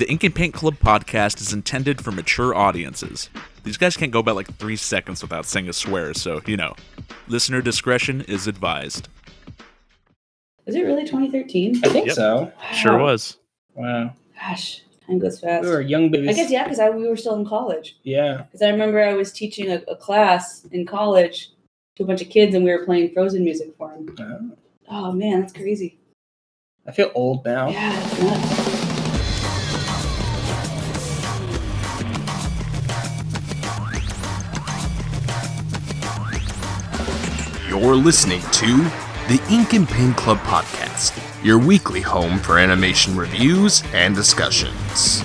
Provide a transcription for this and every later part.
The Ink and Paint Club podcast is intended for mature audiences. These guys can't go by like three seconds without saying a swear, so, you know, listener discretion is advised. Is it really 2013? I think Yep. so. Sure was. Wow. Gosh, time goes fast. We were young babies. I guess yeah, because we were still in college. Yeah. Because I remember I was teaching a, a class in college to a bunch of kids, and we were playing Frozen music for them. Oh. Oh man, that's crazy. I feel old now. Yeah, that's nuts. You're listening to the Ink and Paint Club podcast, your weekly home for animation reviews and discussions.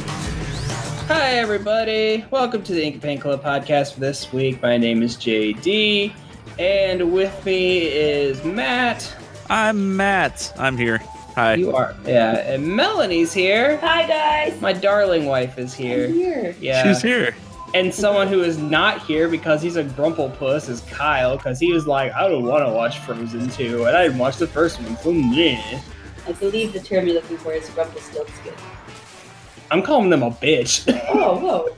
Hi, everybody. Welcome to the Ink and Paint Club podcast for this week. My name is JD, and with me is Matt. I'm Matt. I'm here. Hi. You are, yeah, and Melanie's here. Hi guys. My darling wife is I'm here. here. Yeah. She's here. And someone who is not here because he's a grumple puss is Kyle, because he was like, I don't want to watch Frozen 2, and I didn't watch the first one, so meh. I believe the term you're looking for is Rumpelstiltskin. I'm calling them a bitch. Oh, whoa.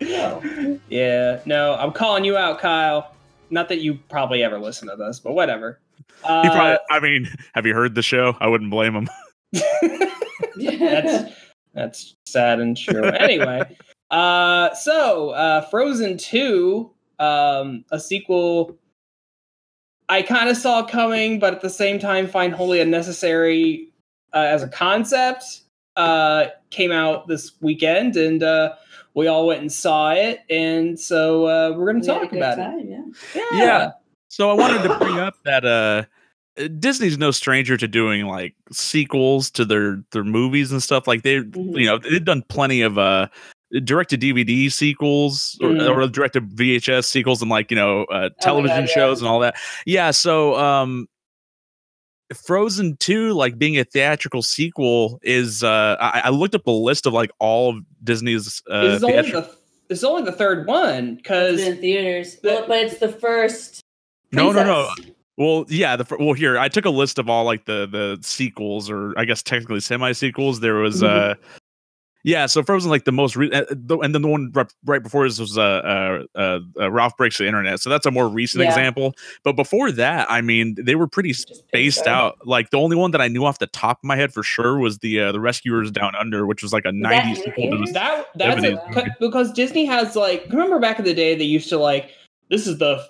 Whoa. yeah, no, I'm calling you out, Kyle. Not that you probably ever listen to this, but whatever. He Uh, probably, I mean, have you heard the show? I wouldn't blame him. that's that's sad and true. Anyway, uh, so uh, Frozen Two, um, a sequel. I kind of saw coming, but at the same time, find wholly unnecessary uh, as a concept. Uh, came out this weekend, and uh, we all went and saw it, and so uh, we're going to talk about time, yeah. it. Yeah. So I wanted to bring up that uh Disney's no stranger to doing like sequels to their their movies and stuff. Like they, Mhm. you know, they've done plenty of uh direct to DVD sequels or, Mm. or direct to VHS sequels and like you know uh, television Oh yeah. shows and all that. Yeah. So um, Frozen Two, like being a theatrical sequel, is uh I, I looked up a list of like all of Disney's uh, this is only the this only the third one because in theaters. the- well, but it's the first. No, no, no. Well, yeah. The fir- well, here I took a list of all like the the sequels, or I guess technically semi sequels. There was Mhm. uh, yeah. So Frozen, like the most, re- uh, the, and then the one right, right before this was uh, uh, uh, Ralph breaks the internet. So that's a more recent Yeah. example. But before that, I mean, they were pretty spaced Pixar. out. Like the only one that I knew off the top of my head for sure was the uh, the Rescuers Down Under, which was like a that '90s in sequel. to theaters? the- That that's a, because Disney has like remember back in the day they used to like this is the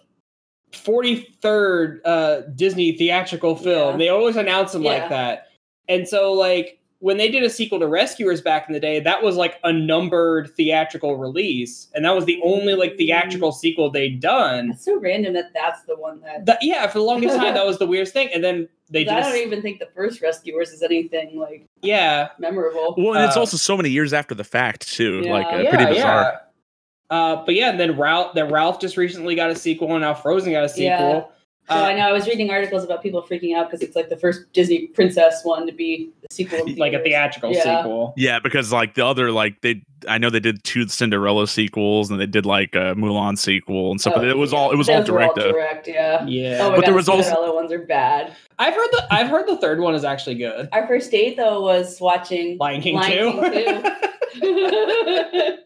43rd uh Disney theatrical film. Yeah. They always announce them Yeah. like that. And so like when they did a sequel to Rescuers back in the day, that was like a numbered theatrical release and that was the only like theatrical sequel they'd done. That's so random that that's the one that. That, yeah, for the longest time that was the weirdest thing and then they 'cause I don't even think the first Rescuers is anything like yeah, memorable. Well, and it's Uh, also so many years after the fact too. Yeah. like uh, yeah, pretty bizarre. yeah. Uh, but yeah, and then Ralph, then Ralph just recently got a sequel, and now Frozen got a sequel. Yeah. So Uh, I know I was reading articles about people freaking out because it's like the first Disney princess one to be the sequel. like a theatrical Yeah. sequel. Yeah, because like the other like they I know they did two Cinderella sequels and they did like a Mulan sequel and stuff, but Oh, it was yeah. all it was all Those were direct though. direct, yeah. Yeah, Oh my But god, there the was also- Cinderella ones are bad. I've heard the I've heard the third one is actually good. Our first date though was watching Lion King Lion two. King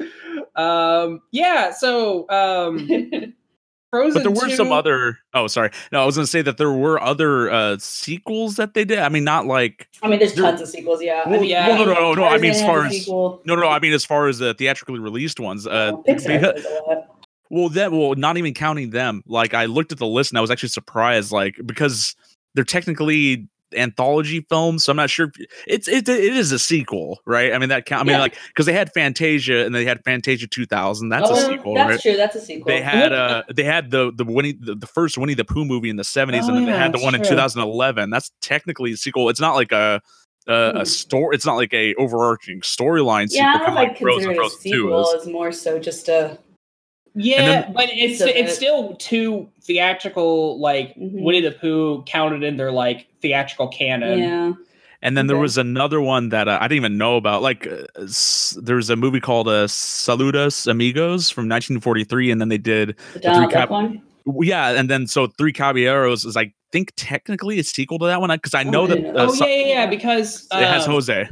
um, yeah. So um, Frozen. But there were some other oh sorry. No, I was gonna say that there were other uh sequels that they did. I mean not like I mean, there's There- tons of sequels. Yeah. I mean, yeah. Well, no, no, no, no, I mean, as far as- sequel. no no I mean as far as the theatrically released ones. Uh Pixar beca- has a lot. well that well not even counting them. Like I looked at the list and I was actually surprised, like because they're technically anthology films so i'm not sure if it's it, it is a sequel right i mean that count i mean Yeah. like because they had fantasia and they had fantasia 2000 that's oh, a sequel That's right true. That's a sequel. they had uh they had the the Winnie the, the first Winnie the Pooh movie in the 70s Oh, and then they had the that's one in 2011 that's technically a sequel it's not like a a, Hmm. a story it's not like a overarching storyline yeah, I sequel don't know kinda if I'd like Frozen consider it a Frozen sequel. is It's more so just a. Yeah, then- but it's So it's still two theatrical like Mhm. Winnie the Pooh counted in their like theatrical canon. Yeah. and then there was another one that uh, I didn't even know about like uh, s- there's a movie called uh, Saludos Amigos from 1943 and then they did The Donald Cap- Duck one. yeah and then so Three Caballeros is I think technically a sequel to that one because I Oh, know I that uh, Oh yeah, yeah, yeah, because it has um, Jose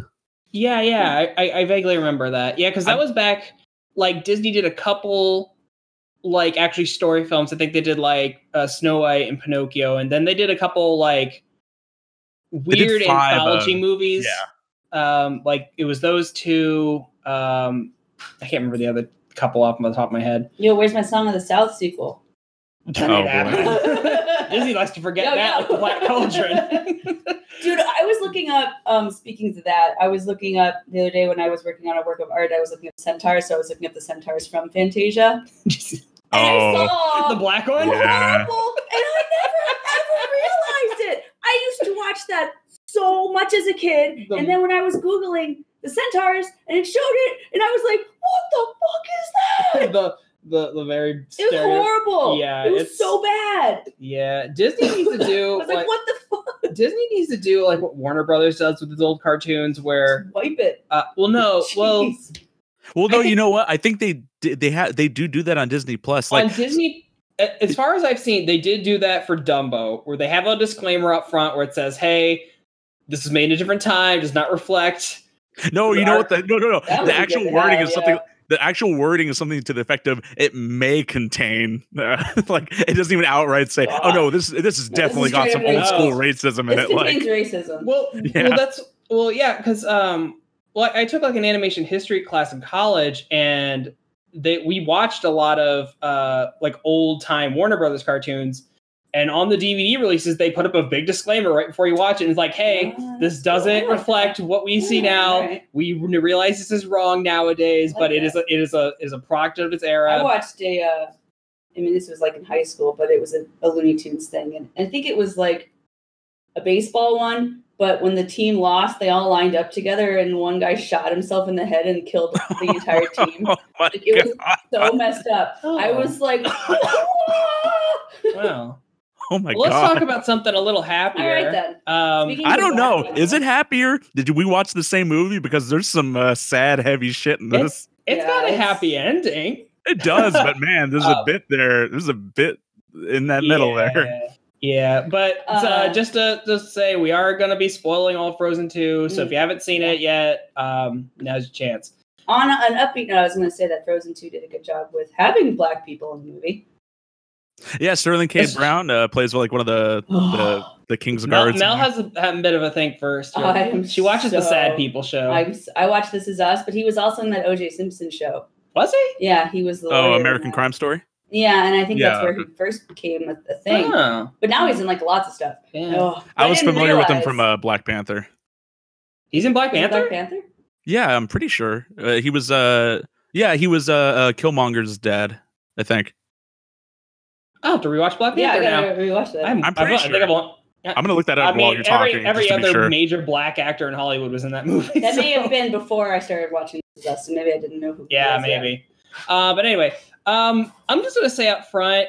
Yeah, yeah, I, I, I vaguely remember that. Yeah, because that I'm- was back. Like Disney did a couple, like actually story films. I think they did like uh, Snow White and Pinocchio, and then they did a couple like weird five, anthology uh, movies. yeah. Um, like it was those two. Um, I can't remember the other couple off the top of my head. Yo, where's my Song of the South sequel? That Oh, ain't boy. happening. Disney likes to forget Yo, that yo. with the Black Cauldron. Dude, I was looking up. Um, speaking to that, I was looking up the other day when I was working on a work of art. I was looking at centaurs, so I was looking at the centaurs from Fantasia. And I Oh, saw the black one. Yeah. horrible, and I never ever realized it. I used to watch that so much as a kid, The- and then when I was googling the centaurs, and it showed it, and I was like, "What the fuck is that?" the the the very It was horrible. Yeah, it was it's- so bad. Yeah, Disney needs to I do was like, like, "What the fuck?" Disney needs to do like what Warner Brothers does with its old cartoons, where Wipe it. uh, well, no, well, Jeez. well, I no, think- you know what? I think they did- they have they do do that on Disney Plus. on Like, Disney, as far as I've seen, they did do that for Dumbo, where they have a disclaimer up front where it says, "Hey, this is made in a different time, does not reflect." no, you know what? The, no, no, no. That The actual wording have, is something. yeah. The actual wording is something to the effect of it may contain. Uh, like, it doesn't even outright say, "Oh no, this this has No, this definitely is got some old school racism in This it." Like, contains racism. Well, Yeah. well, that's well, yeah, because um, well, I took like an animation history class in college, and they we watched a lot of uh like old time Warner Brothers cartoons, and on the DVD releases they put up a big disclaimer right before you watch it. And it's like, hey, this doesn't reflect what we see Yeah, now. right. We realize this is wrong nowadays, Like but it is a, it is a is a product of its era. I watched a. Uh, I mean, this was like in high school, but it was a, a Looney Tunes thing, and I think it was like a baseball one. But when the team lost, they all lined up together, and one guy shot himself in the head and killed the entire team. oh Like, it was! So messed up. I Oh. was like, Wow. Oh my Well, let's god! talk about something a little happier. all right then. Um, I don't know. Black Is it happier? Did we watch the same movie? Because there's some uh, sad, heavy shit in this. it's Yeah, got a happy ending. It does, but man, there's a Uh, bit there. There's a bit in that middle there. Yeah. Yeah, but uh, Uh, just to just say, we are going to be spoiling all Frozen 2. So if Mm. you haven't seen it yet, um, now's your chance. On a- an upbeat note, I was going to say that Frozen 2 did a good job with having black people in the movie. Yeah, Sterling K. It's- Brown uh, plays like one of the the, the Kings of Mel, Mel has a, a bit of a thing first. I she watches the Sad People show. I'm, s- I watched This Is Us, but he was also in that O.J. Simpson show. Was he? Yeah, he was the oh, American. Crime Story. Yeah, and I think that's where he first became a, a thing. Oh, But now he's in like lots of stuff. yeah. Oh, I but was didn't familiar with him from uh, Black Panther. He's in Black Panther? Black Panther. Yeah, I'm pretty sure uh, he was. Uh, yeah, he was uh, uh, Killmonger's dad. I think. I'll have to rewatch Black Yeah, I Panther gotta rewatch that. I'm. I've- pretty I think sure. I've only- I'm gonna look that up I while mean, you're every, talking. every just to be other sure. major black actor in Hollywood was in that movie. that may have been before I started watching This Is so maybe I didn't know who. Yeah, was maybe. Uh, but anyway, um, I'm just gonna say up front,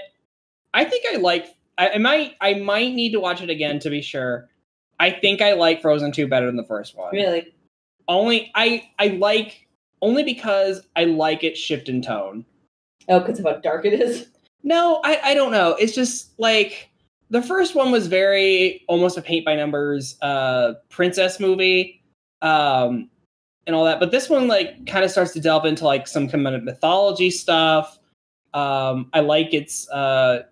I think I like. I, I might. I might need to watch it again to be sure. I think I like Frozen Two better than the first one. Really? Only I. I like only because I like it shift in tone. Oh, because of how dark it is. No, I. I don't know. It's just like the first one was very almost a paint by numbers uh princess movie. Um, and all that. But this one like kind of starts to delve into like some kind of mythology stuff. Um, I like its uh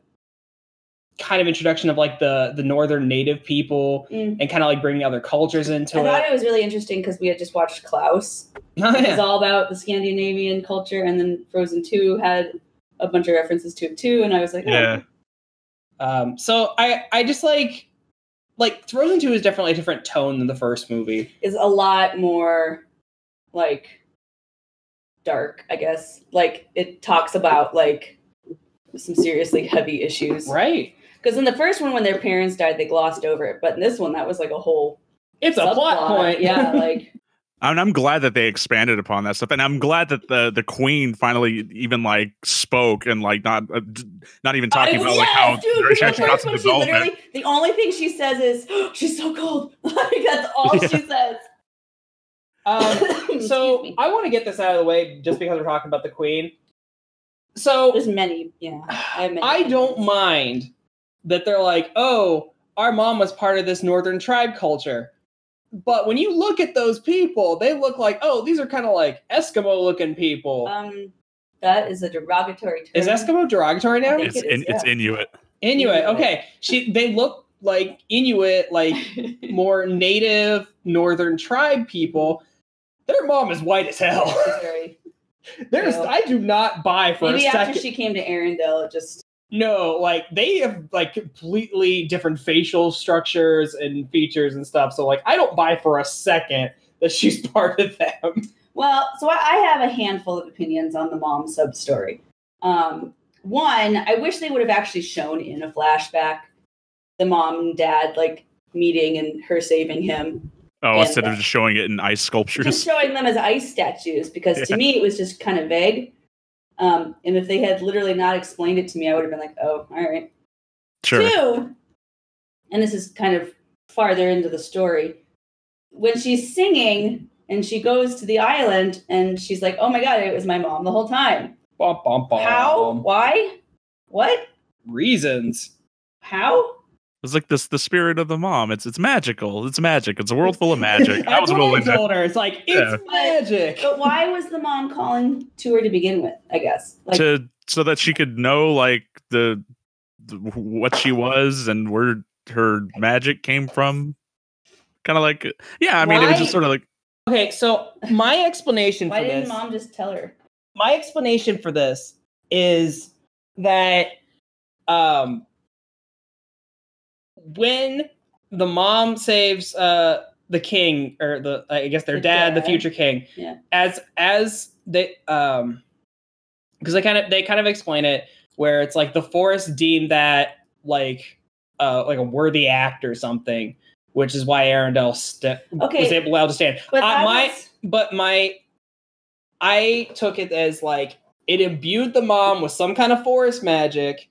kind of introduction of like the the northern native people Mm. and kind of like bringing other cultures into it. I thought it. it was really interesting because we had just watched Klaus. Oh, It was all about the Scandinavian culture, and then Frozen Two had a bunch of references to it too. And I was like, oh, Yeah. Um, so I I just like like Frozen Two is definitely a different tone than the first movie. is a lot more like dark, I guess. Like it talks about like some seriously heavy issues. Right. Because in the first one, when their parents died, they glossed over it. But in this one, that was like a whole It's a plot point. Yeah, like And I'm glad that they expanded upon that stuff, and I'm glad that the the queen finally even like spoke and like not uh, not even talking I- about like how yes, dude, she because actually the got first some one, she development. literally the only thing she says is she's so cold. like that's all Yeah. she says. Um, so. I want to get this out of the way just because we're talking about the queen. So there's many. Yeah, I, have many I don't mind that they're like, oh, our mom was part of this northern tribe culture. but when you look at those people, they look like oh, these are kind of like Eskimo looking people. Um, that is a derogatory term. is Eskimo derogatory now? It's it is, in, it's yeah. Inuit. Inuit. Inuit. Okay, she they look like Inuit, like more native northern tribe people. Their mom is white as hell. Very- There's Yeah. I do not buy for Maybe a after second. she came to Arendelle, it just no, like they have like completely different facial structures and features and stuff. So like I don't buy for a second that she's part of them. Well, so I I have a handful of opinions on the mom sub story. Um, one, I wish they would have actually shown in a flashback the mom and dad like meeting and her saving him, Oh, And, instead of just showing it in ice sculptures, just showing them as ice statues. Because to me, it was just kind of vague. Um, and if they had literally not explained it to me, I would have been like, "Oh, all right." Sure. Two, and this is kind of farther into the story, when she's singing and she goes to the island and she's like, "Oh my god, it was my mom the whole time." Bum, bum, bum. How? Why? What? Reasons. How? It's like this the spirit of the mom. It's it's magical. It's magic. It's a world full of magic. I was That's what willing I to told her. It's like it's magic. But why was the mom calling to her to begin with? I guess. Like, to so that she could know like the, the what she was and where her magic came from. Kind of like yeah, I mean it was just sort of like Okay, so my explanation why for didn't this. mom just tell her? my explanation for this is that um when the mom saves uh the king or the I guess their The dad, the future king, Yeah. as as they um because they kind of they kind of explain it where it's like the forest deemed that like uh like a worthy act or something, which is why Arendelle st- Okay. was able allowed to stand. But Uh, my was- but my I took it as like it imbued the mom with some kind of forest magic,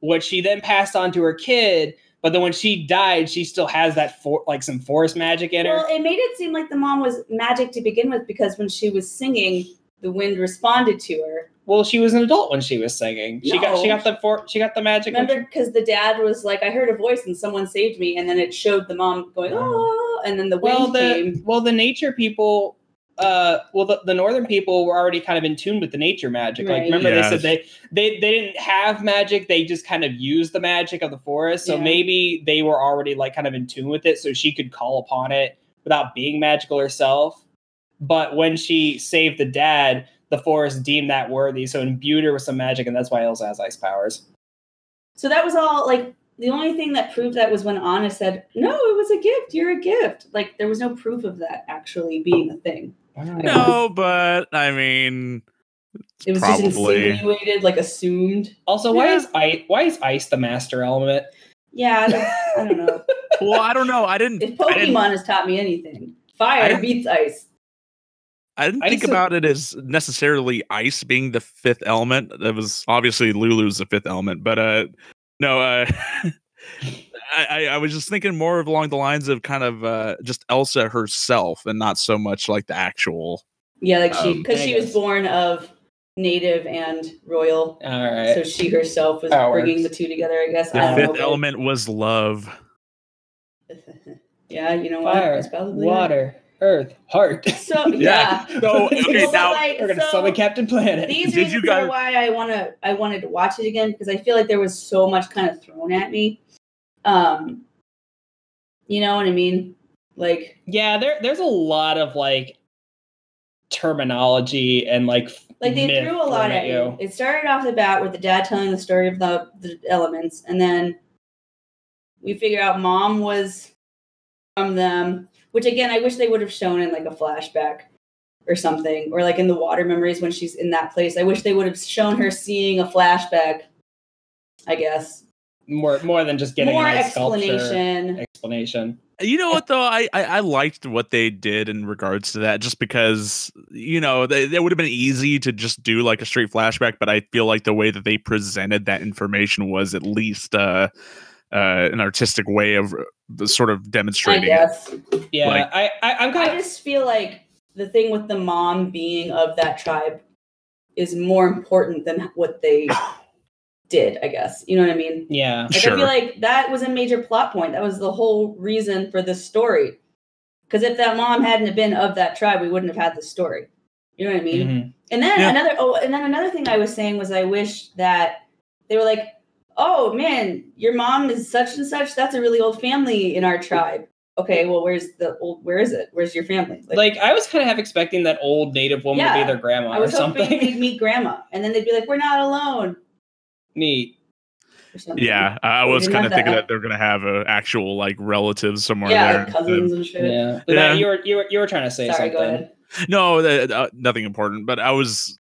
which she then passed on to her kid. But then when she died, she still has that for like some forest magic in her. Well, it made it seem like the mom was magic to begin with because when she was singing, the wind responded to her. Well, she was an adult when she was singing. She got she got the for she got the magic. Remember, because the dad was like, "I heard a voice and someone saved me," and then it showed the mom going, "Oh," and then the wind well the came. well the nature people uh well the, the northern people were already kind of in tune with the nature magic like Right. remember they said they they they didn't have magic they just kind of used the magic of the forest so Yeah. maybe they were already like kind of in tune with it so she could call upon it without being magical herself but when she saved the dad the forest deemed that worthy so imbued her with some magic and that's why elsa has ice powers So that was all like the only thing that proved that was when Anna said, "No, it was a gift. You're a gift." Like there was no proof of that actually being a thing. No, but I mean It was probably just insinuated, like assumed. also why Yeah. is ice why is ice the master element Yeah, I don't, I don't know. well, I don't know. I didn't. If I didn't, Pokemon has taught me anything, fire beats ice. I didn't I think just- about it as necessarily ice being the fifth element. That was obviously Leeloo's the fifth element, but uh, no. Uh, I, I I was just thinking more of along the lines of kind of uh, just Elsa herself, and not so much like the actual. Yeah, like she Um, because she was born of native and royal, all right so she herself was That bringing the two together. I guess The I don't fifth know, element was love. yeah, you know what? fire That's probably it. water earth heart So yeah. So okay, Well, now like, We're gonna so summon Captain Planet. These Did reasons you guys- are why I want to. I wanted to watch it again because I feel like there was so much kind of thrown at me. Um, you know what I mean? Like, yeah, there there's a lot of like terminology and like like they threw a lot at you. It started off the bat with the dad telling the story of the, the elements, and then we figure out mom was from them. Which again, I wish they would have shown in like a flashback or something, or like in the water memories when she's in that place. I wish they would have shown her seeing a flashback. I guess more more than just getting more a nice explanation. explanation. You know what though? I, I I liked what they did in regards to that, just because you know they, it would have been easy to just do like a straight flashback, but I feel like the way that they presented that information was at least uh, uh, an artistic way of uh, sort of demonstrating it. guess. Yeah, Like- I, I I'm I kind of just feel like the thing with the mom being of that tribe is more important than what they did. I guess you know what I mean. yeah. Like Sure. I feel like that was a major plot point. That was the whole reason for this story. Because if that mom hadn't have been of that tribe, we wouldn't have had this story. You know what I mean? Mhm. And then Yeah. another oh, and then another thing I was saying was I wish that they were like, oh man, your mom is such and such. That's a really old family in our tribe. Okay, well, where's the old? Where is it? Where's your family? Like I was kind of half expecting that old native woman to be their grandma I or was hoping something. they'd meet grandma, and then they'd be like, "We're not alone." Neat. Yeah, I I was kind of thinking that. that they're gonna have a actual like relatives somewhere yeah, there. like cousins and shit. Yeah. Yeah. Matt, you were you were you were trying to say Sorry, something. go ahead. No, uh, uh, nothing important. But I was,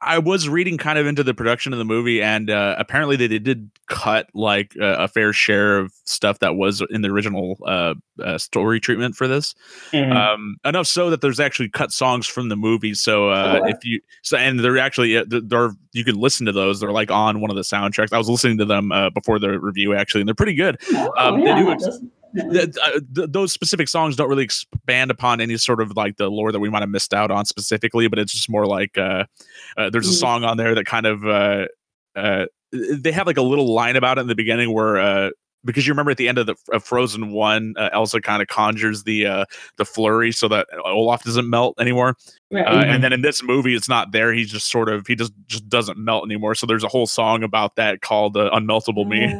I was reading kind of into the production of the movie, and uh, apparently they, they did cut like uh, a fair share of stuff that was in the original uh, uh, story treatment for this. Mhm. Um, enough so that there's actually cut songs from the movie. So uh, Oh. if you so, and they're actually uh, they're you can listen to those. They're like on one of the soundtracks. I was listening to them uh, before the review actually, and they're pretty good. Oh, Um, they do ex- th- uh, th- those specific songs don't really expand upon any sort of like the lore that we might have missed out on specifically, but it's just more like uh, uh, there's a Mhm. song on there that kind of uh, uh, they have like a little line about it in the beginning where uh, because you remember at the end of the of Frozen one, uh, Elsa kind of conjures the uh, the flurry so that Olaf doesn't melt anymore, Right. uh, Mhm. and then in this movie it's not there. He's just sort of he just just doesn't melt anymore. So there's a whole song about that called uh, "Unmeltable Me."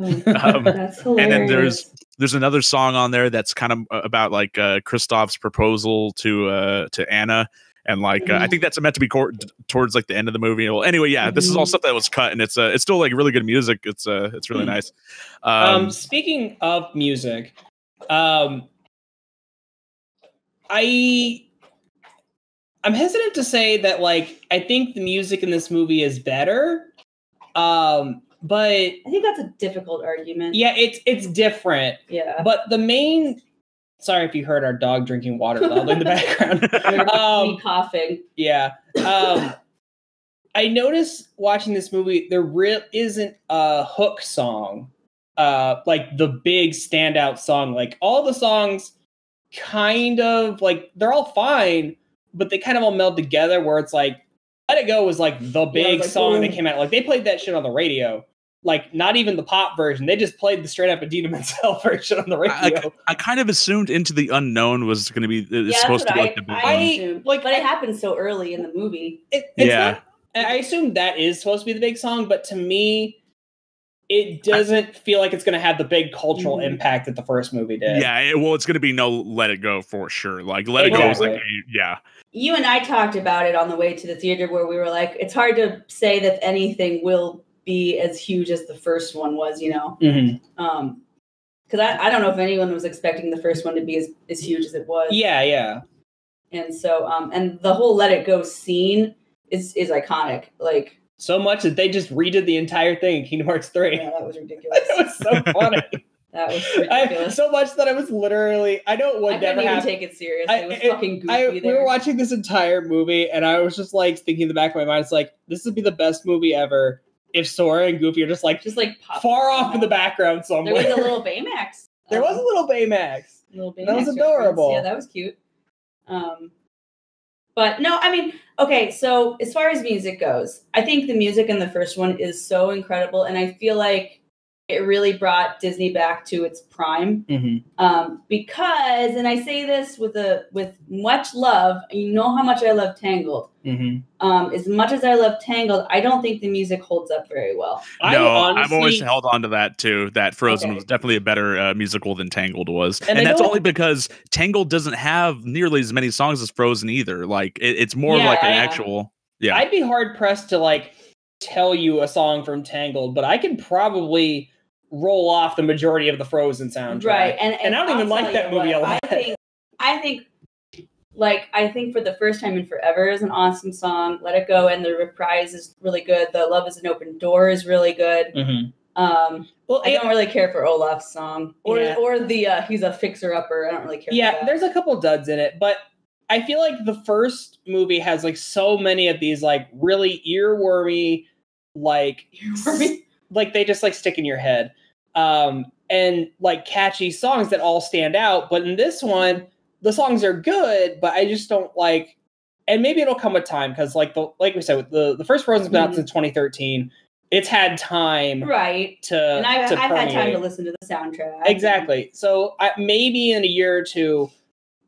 Um, that's hilarious. and then there's there's another song on there that's kind of uh, about like uh Kristoff's proposal to uh to Anna and like uh, I Mhm. think that's meant to be cor- towards like the end of the movie. Well, anyway, yeah, this is all Mhm. stuff that was cut and it's uh it's still like really good music. It's uh it's really Hmm. nice. Um, Um, speaking of music, um, I I'm hesitant to say that like I think the music in this movie is better. Um, but I think that's a difficult argument. yeah, it's it's different. Yeah. But the main sorry if you heard our dog drinking water loudly in the background. Um, me coughing. Yeah. Um I noticed watching this movie there real isn't a hook song. Uh like the big standout song. Like all the songs kind of like they're all fine, but they kind of all meld together where it's like Let It Go was like the big like, song that came out. Like they played that shit on the radio. Like not even the pop version. They just played the straight up Idina Menzel version on the I- radio. I kind of assumed Into the Unknown was going to be is Yeah, supposed to what be like the big I, one. I I- assumed. like, but it I- happened so early in the movie. It, it's Yeah. not- I assume that is supposed to be the big song, but to me, it doesn't feel like it's going to have the big cultural Mhm. impact that the first movie did. Yeah, it- well, it's going to be no Let It Go for sure. Like Let It Go is like yeah. You and I talked about it on the way to the theater where we were like, it's hard to say that anything will be as huge as the first one was, you know? Mhm. Um, because I, I don't know if anyone was expecting the first one to be as, as huge as it was. yeah, yeah. And so, um, and the whole Let It Go scene is is iconic. Like, So much that they just redid the entire thing in Kingdom Hearts 3. yeah, that was ridiculous. that was so funny. that was I, ridiculous. so much that I was literally, I know it I would couldn't never even take it serious. I- it was it- fucking goofy I, we were watching this entire movie, and I was just like thinking in the back of my mind, it's like, this would be the best movie ever if Sora and Goofy are just like just like far off in the background There somewhere. was a little Baymax. there was a um, little Baymax. little That was adorable. reference. Yeah, that was cute. Um, but no, I mean, okay. So as far as music goes, I think the music in the first one is so incredible, and I feel like it really brought Disney back to its prime. Mm-hmm. Um, because, and I say this with a with much love. You know how much I love Tangled. Mm-hmm. Um, as much as I love Tangled, I don't think the music holds up very well. no, honestly, I've always held on to that too. That Frozen Okay. was definitely a better uh, musical than Tangled was, And and, that's only because Tangled doesn't have nearly as many songs as Frozen either. Like it, it's more Yeah, like an I- actual. Yeah, I'd be hard pressed to like tell you a song from Tangled, but I can probably roll off the majority of the Frozen soundtrack. Right, and And I don't even like that movie a lot. I think, I think, like I think for the first time in forever is an awesome song. Let It Go and the reprise is really good. The Love Is an Open Door is really good. Mhm. Um, Well, I don't really care for Olaf's song or Yeah. or the uh, he's a fixer upper. I don't really care. yeah, there's a couple duds in it, but I feel like the first movie has like so many of these like really earwormy, like Earwormy? like they just like stick in your head, um, and like catchy songs that all stand out. But in this one, the songs are good, but I just don't like. And maybe it'll come with time because, like the like we said, the the first Frozen's been out Mhm. since 2013. It's had time right. to And I've, to I've had time to listen to the soundtrack. Exactly. So I, maybe in a year or two,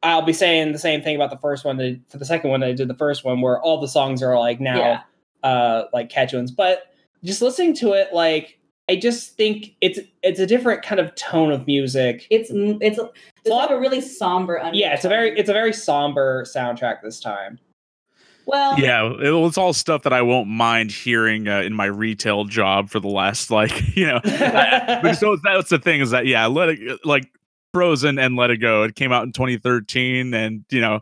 I'll be saying the same thing about the first one that, for the second one that I did the first one, where all the songs are like now Yeah. uh like catchy ones. But just listening to it, like I just think it's it's a different kind of tone of music. It's m- it's a, it's lot- like a really somber. Yeah, it's a very it's a very somber soundtrack this time. well. Yeah, it, it's all stuff that I won't mind hearing uh, in my retail job for the last like you know. I- but so that's the thing is that yeah, let it like Frozen and Let It Go. It came out in 2013, and you know.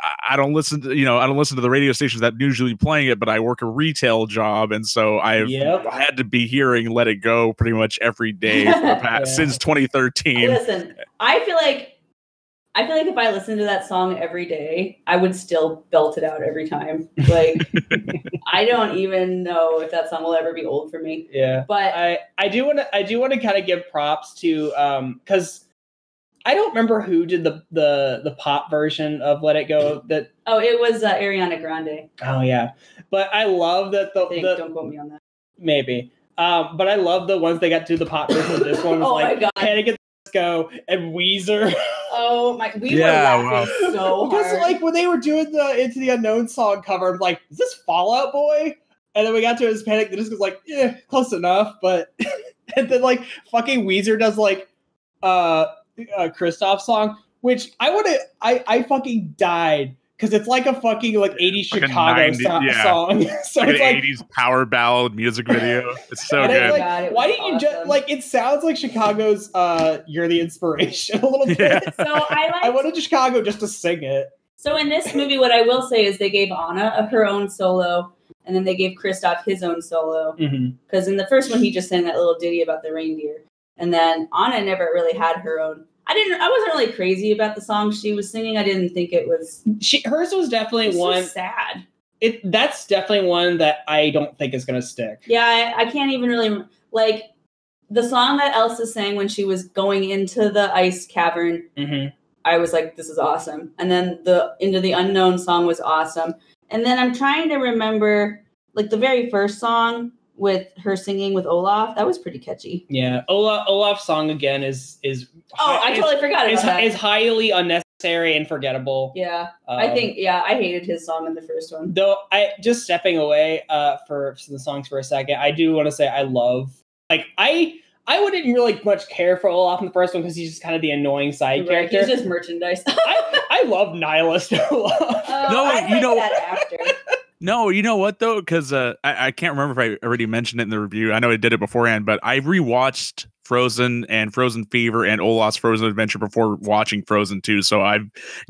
I- I don't listen to you know I don't listen to the radio stations that usually playing it, but I work a retail job, and so I've Yep. had to be hearing "Let It Go" pretty much every day for the past, Yeah. since 2013. Listen, I feel like I feel like if I listened to that song every day, I would still belt it out every time. Like I don't even know if that song will ever be old for me. Yeah. But I I do want to I do want to kind of give props to um because I don't remember who did the the the pop version of Let It Go. That oh, it was uh, Ariana Grande. oh yeah, but I love that the, I think. the don't quote me on that. maybe. Um, but I love the ones they got to the pop version of this one was Oh my like God. Panic at the Disco and Weezer. Oh my, we Yeah, were laughing so because hard. like when they were doing the Into the Unknown song cover, I'm like, is this Fall Out Boy? And then we got to his Panic, the Disco's like, yeah, close enough. But and then like fucking Weezer does like uh a Kristoff song, which I would have I I fucking died because it's like a fucking like 80s Like Chicago 90 so- yeah. song. so Like it's an like 80s power ballad music video. It's so good. like, God, it why didn't you just like it sounds like Chicago's uh You're the Inspiration a little bit. Yeah. so I like I wanted Chicago just to sing it. So in this movie, what I will say is they gave Anna a- her own solo, and then they gave Kristoff his own solo. Mm-hmm. Because in the first one, he just sang that little ditty about the reindeer, and then Anna never really had her own. I didn't. I wasn't really crazy about the song she was singing. I didn't think it was, She hers was it definitely was so one sad. it that's definitely one that I don't think is gonna stick. Yeah, I, I can't even really like the song that Elsa sang when she was going into the ice cavern. Mm-hmm. I was like, this is awesome. And then the Into the Unknown song was awesome. And then I'm trying to remember like the very first song with her singing with Olaf. That was pretty catchy. Yeah, Olaf Olaf's song again is is Oh, I is, totally forgot about is, that. is highly unnecessary and forgettable. yeah, I Um, think yeah, I hated his song in the first one. though I just stepping away uh for, for the songs for a second, I do want to say I love like I I wouldn't really much care for Olaf in the first one because he's just kind of the annoying side Right, character. He's just merchandise. I, I love nihilist Olaf. Oh, No, I you like know- that actor. No, you know what though? Because uh, I, I can't remember if I already mentioned it in the review. I know I did it beforehand, but I rewatched Frozen and Frozen Fever and Olaf's Frozen Adventure before watching Frozen 2. So I've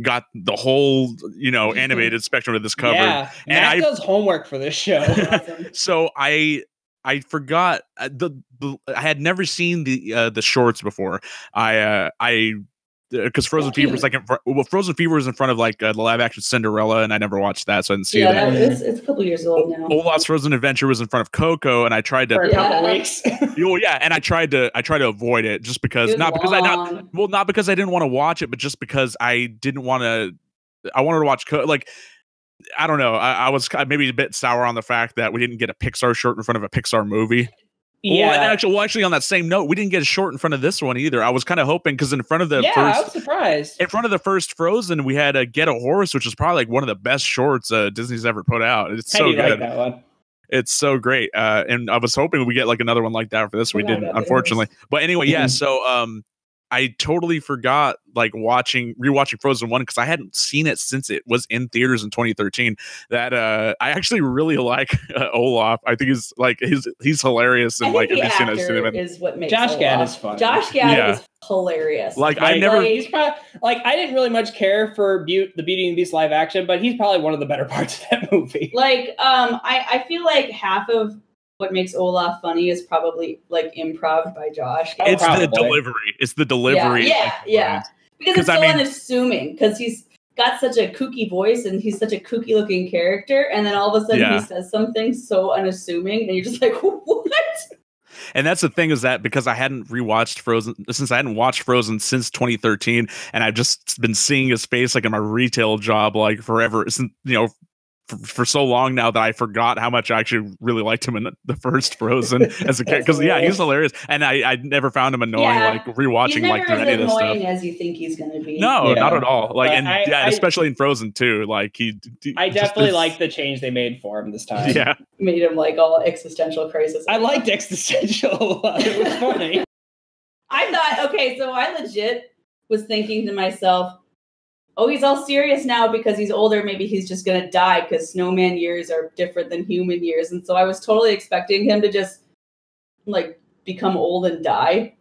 got the whole, you know, animated spectrum of this cover. Yeah, And Matt I- does homework for this show. So I I forgot uh, the, the I had never seen the uh, the shorts before. I uh, I because Frozen Fever was like in well, Frozen Fever was in front of like uh, the live action Cinderella, and I never watched that, so I didn't see yeah, that. it's, it's a couple years old now. Olaf's Frozen Adventure was in front of Coco, and I tried for to. a couple Yeah. weeks. Oh yeah, and I tried to. I tried to avoid it just because not because I not well not because I didn't want to watch it, but just because I didn't want to. I wanted to watch Co- like. I don't know. I, I was maybe a bit sour on the fact that we didn't get a Pixar shirt in front of a Pixar movie. Yeah, Well, actually, well, actually, on that same note, we didn't get a short in front of this one either. I was kind of hoping because in front of the yeah, I first, was surprised. in front of the first Frozen, we had a Get a Horse, which is probably like one of the best shorts uh, Disney's ever put out. It's I so like good. that one. It's so great. Uh, and I was hoping we get like another one like that for this. We didn't, unfortunately. But anyway, yeah. So um, I totally forgot like watching rewatching Frozen one because I hadn't seen it since it was in theaters in 2013. That uh, I actually really like uh, Olaf. I think he's like he's he's hilarious and think like the every scene I've seen him actor in. is what makes Josh Gad is funny. Josh Gad Yeah. is hilarious. Like, I Like, never. he's probably like I didn't really much care for Beauty, the Beauty and the Beast live action, but he's probably one of the better parts of that movie. like um I, I feel like half of what makes Olaf funny is probably like improv by Josh. Oh, it's the delivery. It's the delivery. Yeah, yeah, because 'Cause it's I so mean- unassuming because he's got such a kooky voice and he's such a kooky looking character and then all of a sudden Yeah. he says something so unassuming and you're just like what And that's the thing is that because I hadn't rewatched Frozen since I hadn't watched Frozen since 2013, and I've just been seeing his face like in my retail job like forever since you know for, for so long now that I forgot how much I actually really liked him in the, the first Frozen as a kid. Because yeah, he's hilarious, and I I never found him annoying Yeah. like rewatching like as any of this stuff. annoying as you think he's gonna be. No, Yeah. not at all. Like, But and I- yeah, I- especially in Frozen too. Like he, d- I just definitely like the change they made for him this time. Yeah, made him like all existential crisis. I liked existential. it was funny. I thought, okay, so I legit was thinking to myself, oh, he's all serious now because he's older. Maybe he's just gonna die because snowman years are different than human years. And so I was totally expecting him to just like become old and die.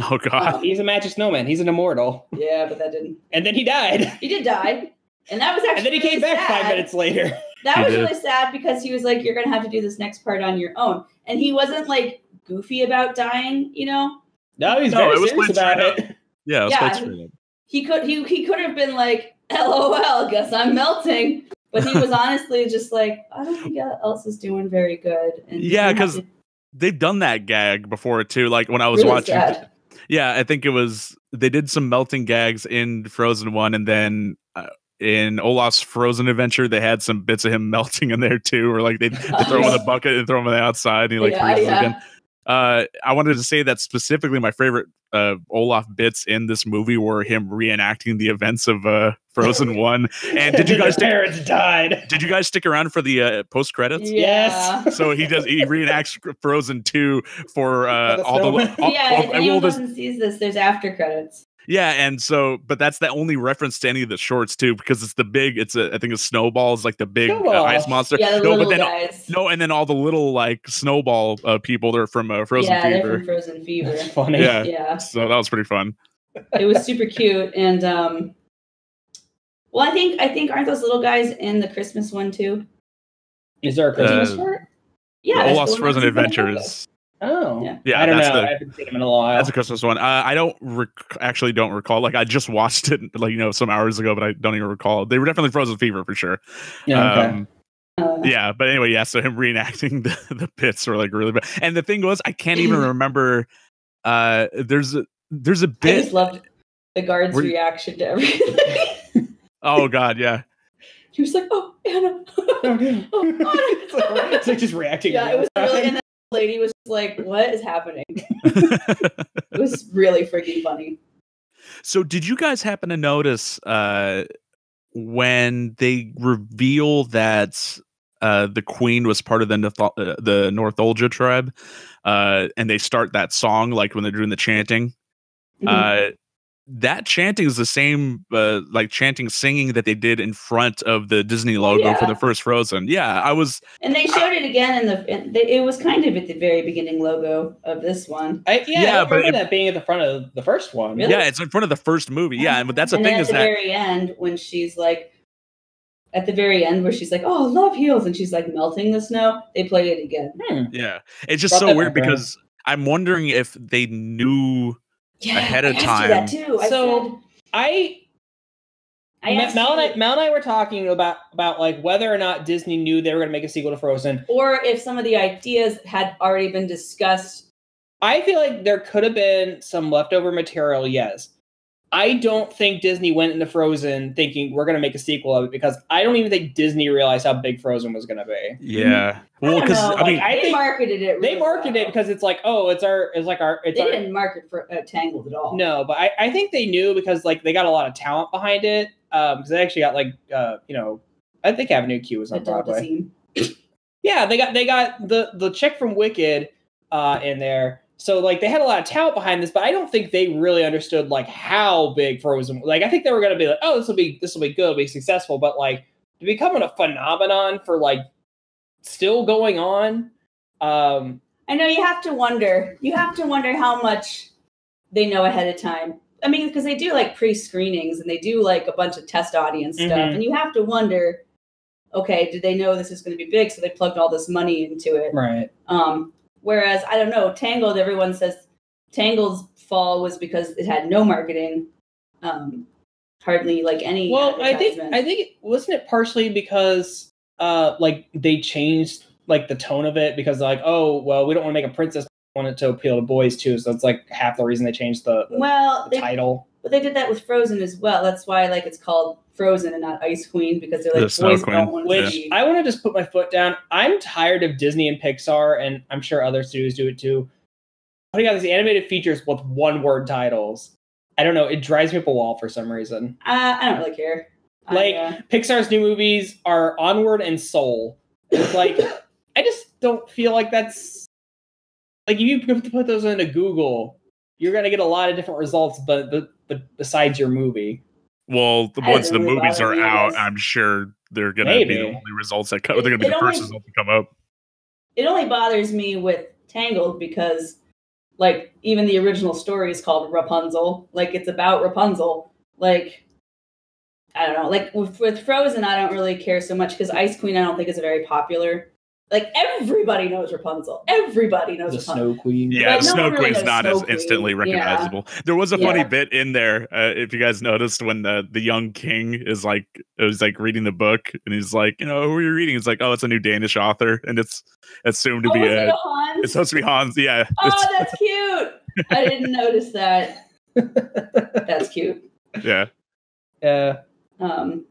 Oh god. Um, He's a magic snowman. He's an immortal. yeah, but that didn't. And then he died. He did die. And that was actually And then he came really back five minutes later. That He was did. really sad because he was like, "You're gonna have to do this next part on your own," and he wasn't like goofy about dying. You know, No, he's No, very it was serious about straight it. Yeah, that's Yeah, quite he- straight up. He could he he could have been like, "LOL, guess I'm melting," but he was honestly just like, "I don't think else is doing very good." And Yeah, because to- They've done that gag before too. Like when I was really watching. sad. Yeah, I think it was they did some melting gags in Frozen one, and then uh, in Olaf's Frozen adventure, they had some bits of him melting in there too, or like they throw him in the bucket and throw him on the outside, and he like yeah, freezes yeah. again. Uh, I wanted to say that specifically, my favorite uh, Olaf bits in this movie were him reenacting the events of uh, Frozen one. And did you guys stick, parents died? did you guys stick around for the uh, post credits? Yeah. So he does he reenacts Frozen two for uh, For the all the snowman. all, yeah, all- if well, anyone there's- doesn't sees this, there's after credits. Yeah, and so, but that's the only reference to any of the shorts too, because it's the big. It's a, I think it's is like the big uh, ice monster. Yeah, the no, but then guys. no, and then all the little like snowball uh, people. They're from uh, Frozen yeah, they're from Frozen Fever. That's funny. Yeah. yeah. So that was pretty fun. it was super cute and um well i think i think aren't those little guys in the christmas one too Is there a Christmas Uh, part? yeah that's Olaf's Frozen that's Adventures. Oh. Yeah. Yeah, I don't know. the- I haven't seen him in a while. That's a Christmas one. Uh, I don't rec- actually don't recall. Like I just watched it like you know some hours ago, but I don't even recall. They were definitely Frozen Fever for sure. yeah, okay. Um, Uh, yeah, but anyway, yeah. So him reenacting the, the bits were like really bad. And the thing was, I can't even remember. Uh, there's a there's a i bit. I just loved the guard's Were- reaction to everything Oh God, yeah. he was like oh anna Oh, yeah. oh, Anna. it's, like, it's like just reacting. yeah it was really and then the lady was like what is happening it was really freaking funny so, did you guys happen to notice uh, when they reveal that uh, the queen was part of the North, uh, the Northuldra tribe, uh, and they start that song like when they're doing the chanting? Mhm. Uh, that chanting is the same, uh, like chanting, singing that they did in front of the Disney logo for yeah. the first Frozen. Yeah, I was. and they showed it again in the in, they, it was kind of at the very beginning logo of this one I, yeah, Yeah, I but remember it- that being at the front of the first one. Really? Yeah, it's in front of the first movie. Yeah, and but that's the and thing then at is the that very end when she's like at the very end where she's like oh love heals and she's like melting the snow they play it again Hmm. yeah, it's just Brought so weird because I'm wondering if they knew. Yeah, Ahead of I that time. too I So, said, I I Ma- asked Mel and I, you- Mel and I were talking about about like whether or not Disney knew they were going to make a sequel to Frozen. or if some of the ideas had already been discussed I feel like there could have been some leftover material. Yes, I don't think Disney went into Frozen thinking we're going to make a sequel of it because I don't even think Disney realized how big Frozen was going to be. Yeah, well, because know, I mean, like, I they marketed it They really marketed it because it's like, oh, it's our, it's like our, it's they our. didn't market for uh, tangled at all No, but I, I think they knew because like they got a lot of talent behind it. Um, because they actually got like, uh, you know, I think Avenue Q was on Adele Broadway. Dazeem. Yeah, they got they got the the chick from Wicked uh in there. So like they had a lot of talent behind this, but I don't think they really understood like how big Frozen. Was. Like I think they were gonna be like, oh, this will be this will be good, it'll be successful, but like to becoming a phenomenon for like still going on. Um, I know you have to wonder. You have to wonder how much they know ahead of time. I mean, because they do like pre-screenings and they do like a bunch of test audience stuff, Mhm. and you have to wonder, okay, did they know this is going to be big, so they plugged all this money into it? right. Um, whereas I don't know, Tangled. Everyone says Tangled's fall was because it had no marketing, um, hardly like any. Well, I think. I think wasn't it partially because uh like they changed like the tone of it because like oh well we don't want to make a princess want it to appeal to boys too so it's like half the reason they changed the, the, well, the they title But they did that with Frozen as well. That's why like it's called Frozen and not Ice Queen because they're like The boys Queen, don't want to Which see. I want to just put my foot down. I'm tired of Disney and Pixar, and I'm sure other studios do it too. Putting out these animated features with one word titles. I don't know. It drives me up a wall for some reason. Uh, I don't really care. I, Like uh, Pixar's new movies are Onward and Soul. It's like I just don't feel like that's like if you put those into Google, you're gonna get a lot of different results, but but, but besides your movie. Well, the- once the movies are out. I'm sure they're gonna be the only results that come. They're gonna be It the first results to come up. it only bothers me with Tangled because, like, even the original story is called Rapunzel. Like, it's about Rapunzel. Like, I don't know. Like with, with Frozen, I don't really care so much because Ice Queen, I don't think is a very popular. Like everybody knows Rapunzel. Everybody knows The Rapunzel. Snow Queen. Yeah, But no Snow one really Queen's not Snow as Queen. instantly Yeah. recognizable. There was a funny Yeah. bit in there, uh, if you guys noticed, when the the young king is like, it was like reading the book, and he's like, you know, who are you reading? It's like, oh, it's a new Danish author, and it's assumed to Oh, be is it a, a Hans? it's supposed to be Hans. Yeah, oh, that's cute. I didn't notice that. That's cute. yeah. Yeah. Um,